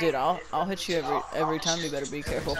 Dude, I'll I'll hit you every every time. You better be careful.